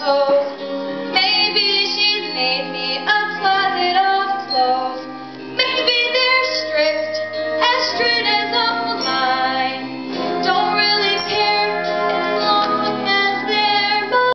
tanto